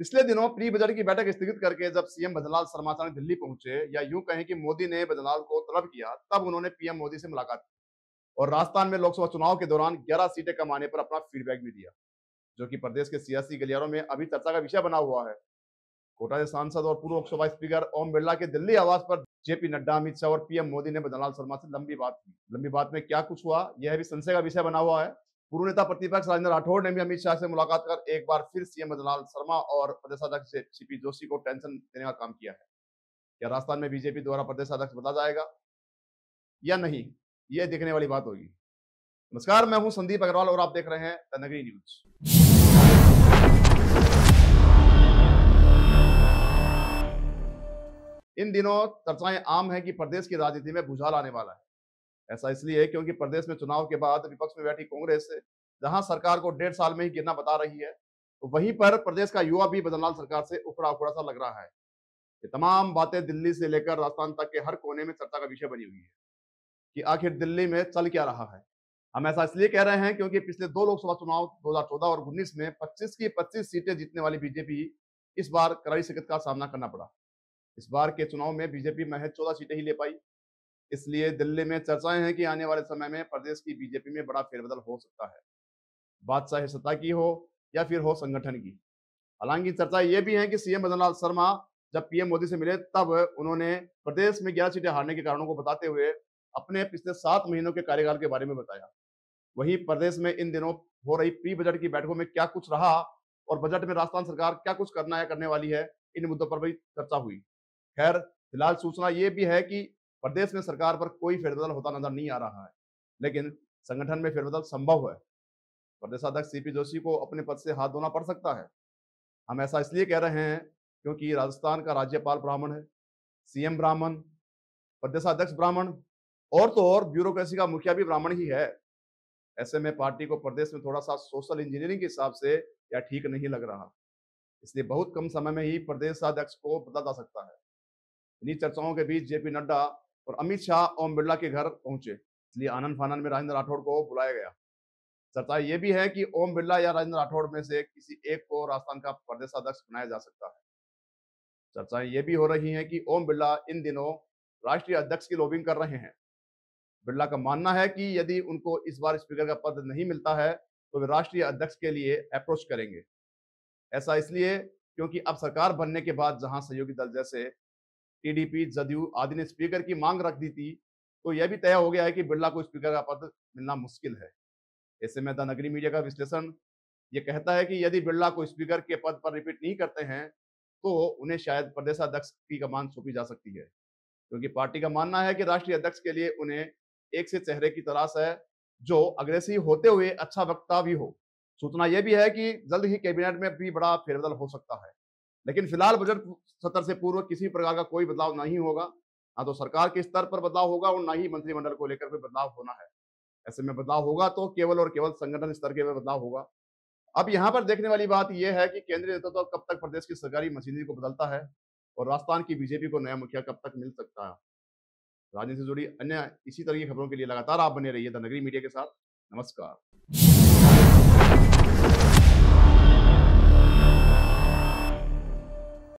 पिछले दिनों pre budget की बैठक स्थगित करके जब सीएम भजनलाल शर्मा अचानक दिल्ली पहुँचे या यूँ कहें कि मोदी ने भजनलाल को तलब किया, तब उन्होंने पीएम मोदी से मुलाकात की और राजस्थान में लोकसभा चुनाव के दौरान 11 सीटें कमाने पर अपना फीडबैक भी दिया, जो कि प्रदेश के सियासी गलियारों में अभी चर्चा का विषय बना हुआ है। कोटा के सांसद और पूर्व लोकसभा स्पीकर ओम बिरला के दिल्ली आवास पर जेपी नड्डा, अमित शाह और पीएम मोदी ने भजनलाल शर्मा से लंबी बात की। लंबी बात में क्या कुछ हुआ, यह भी संशय का विषय बना हुआ है। पूर्व नेता प्रतिपक्ष राजेंद्र राठौड़ ने भी अमित शाह से मुलाकात कर एक बार फिर सीएम भजनलाल शर्मा और प्रदेशाध्यक्ष सीपी जोशी को टेंशन देने का काम किया है। क्या राजस्थान में बीजेपी द्वारा प्रदेशाध्यक्ष बदला जाएगा? या नहीं? ये देखने वाली बात होगी। नमस्कार, मैं हूँ संदीप अग्रवाल और आप देख रहे हैं द नगरी न्यूज़। इन दिनों चर्चाएँ आम है कि प्रदेश की राजनीति में भूचाल आने वाला है। ऐसा इसलिए है क्योंकि प्रदेश में चुनाव के बाद विपक्ष में बैठी कांग्रेस जहाँ सरकार को डेढ़ साल में ही गिरना बता रही है तो वहीं पर प्रदेश का युवा भी बदनलाल सरकार से उखड़ा उखड़ा सा लग रहा है। ये तमाम बातें दिल्ली से लेकर राजस्थान तक के हर कोने में चर्चा का विषय बनी हुई है, कि आखिर दिल्ली में चल क्या रहा है। हम ऐसा इसलिए कह रहे हैं क्योंकि पिछले दो लोकसभा चुनाव 2014 और 19 में 25 की 25 सीटें जीतने वाली बीजेपी इस बार करारी शिकत का सामना करना पड़ा। इस बार के चुनाव में बीजेपी महज चौदह सीटें ही ले पाई इसलिए दिल्ली में चर्चाएँ हैं कि आने वाले समय में प्रदेश की बीजेपी में बड़ा फेरबदल हो सकता है। बात चाहे सत्ता की हो या फिर हो संगठन की। हालाँकि चर्चा ये भी है कि सीएम भजनलाल शर्मा जब पीएम मोदी से मिले तब उन्होंने प्रदेश में ग्यारह सीटें हारने के कारणों को बताते हुए अपने पिछले सात महीनों के कार्यकाल के बारे में बताया। वहीं प्रदेश में इन दिनों हो रही प्री बजट की बैठकों में क्या कुछ रहा और बजट में राजस्थान सरकार क्या कुछ करना या करने वाली है, इन मुद्दों पर भी चर्चा हुई। खैर, फ़िलहाल सूचना ये भी है कि प्रदेश में सरकार पर कोई फेरबदल होता नज़र नहीं आ रहा है, लेकिन संगठन में फेरबदल संभव है। प्रदेशाध्यक्ष सीपी जोशी को अपने पद से हाथ धोना पड़ सकता है। हम ऐसा इसलिए कह रहे हैं क्योंकि राजस्थान का राज्यपाल ब्राह्मण है सीएम ब्राह्मण, प्रदेशाध्यक्ष ब्राह्मण, और तो और ब्यूरोक्रेसी का मुखिया भी ब्राह्मण ही है। ऐसे में पार्टी को प्रदेश में थोड़ा सा सोशल इंजीनियरिंग के हिसाब से या ठीक नहीं लग रहा। इसलिए बहुत कम समय में ही प्रदेशाध्यक्ष को बदला जा सकता है। इन्हीं चर्चाओं के बीच जेपी नड्डा और अमित शाह ओम बिरला के घर पहुँचे। इसलिए आनंद फानंद में राजेंद्र राठौड़ को बुलाया गया। चर्चा ये भी है कि ओम बिरला या राजेंद्र राठौड़ में से किसी एक को राजस्थान का प्रदेशाध्यक्ष बनाया जा सकता है। चर्चाएँ ये भी हो रही हैं कि ओम बिरला इन दिनों राष्ट्रीय अध्यक्ष की लॉबिंग कर रहे हैं। बिरला का मानना है कि यदि उनको इस बार स्पीकर का पद नहीं मिलता है तो वे राष्ट्रीय अध्यक्ष के लिए अप्रोच करेंगे। ऐसा इसलिए क्योंकि अब सरकार बनने के बाद जहाँ सहयोगी दल जैसे टीडीपी जदयू आदि ने स्पीकर की मांग रख दी थी तो यह भी तय हो गया है कि बिरला को स्पीकर का पद मिलना मुश्किल है। ऐसे में द नगरी मीडिया का विश्लेषण ये कहता है कि यदि बिरला को स्पीकर के पद पर रिपीट नहीं करते हैं तो उन्हें शायद प्रदेशाध्यक्ष की कमान सौंपी जा सकती है। क्योंकि पार्टी का मानना है कि राष्ट्रीय अध्यक्ष के लिए उन्हें एक से चेहरे की तलाश है, जो अग्रेसिव होते हुए अच्छा वक्ता भी हो। सूचना यह भी है कि जल्द ही कैबिनेट में भी बड़ा फेरबदल हो सकता है। लेकिन फ़िलहाल बजट सत्र से पूर्व किसी प्रकार का कोई बदलाव नहीं होगा। ना तो सरकार के स्तर पर बदलाव होगा और ना ही मंत्रिमंडल को लेकर कोई बदलाव होना है। ऐसे में बदलाव होगा तो केवल और केवल संगठन स्तर के बदलाव होगा। अब यहाँ पर देखने वाली बात यह है कि केंद्रीय नेतृत्व तो कब तक प्रदेश की सरकारी मशीनरी को बदलता है और राजस्थान की बीजेपी को नया मुखिया कब तक मिल सकता है? राजनीति से जुड़ी अन्य इसी तरह की खबरों के लिए लगातार आप बने रहिए द नगरी मीडिया के साथ। नमस्कार।